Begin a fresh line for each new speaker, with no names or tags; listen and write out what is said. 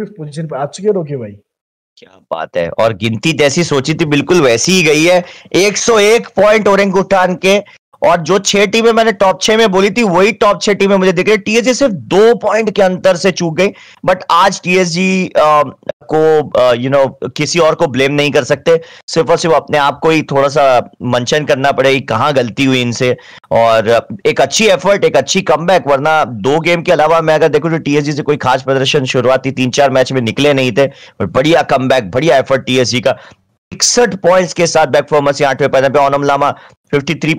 Fifth position पे आ चुके हैं रोके भाई।
क्या बात है। और गिनती जैसी सोची थी, बिल्कुल वैसी ही गई है। 101 पॉइंट ओरेंगुटान के। और जो छह टीमें मैंने टॉप छह में बोली थी, वही टॉप छह टीमें मुझे दिख रही टीएसजी सिर्फ़ दो पॉइंट के अंतर से चूक गई। बट आज टीएसजी को यू नो किसी और को ब्लेम नहीं कर सकते। सिर्फ़ और सिर्फ़ अपने आप को ही थोड़ा सा मंचन करना पड़ेगी कहाँ गलती हुई इनसे। और एक अच्छी एफर्ट एक अच्छी कम वरना दो गेम के अलावा मैं अगर देखूँ तो टीएसजी से कोई खास प्रदर्शन शुरुआती तीन चार मैच में निकले नहीं थे बढ़िया कम बढ़िया एफर्ट टीएसजी का। इकसठ पॉइंट्स के साथ बैक फॉर्मस आठवें पैदा पे ओनम लामा 53